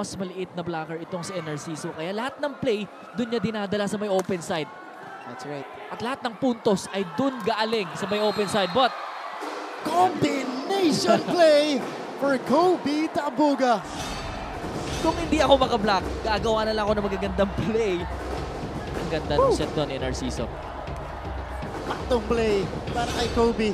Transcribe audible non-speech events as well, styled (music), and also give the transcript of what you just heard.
mas maliit na blocker itong si Narciso. Kaya lahat ng play, dun niya dinadala sa may open side. That's right. At lahat ng puntos ay dun gaaling sa may open side. But Combination (laughs) play for Kobe Tabuga. kung hindi ako makablock, gagawa na lang ako ng magagandang play. Ang ganda ng set doon ni Narciso. Patong play para kay Kobe.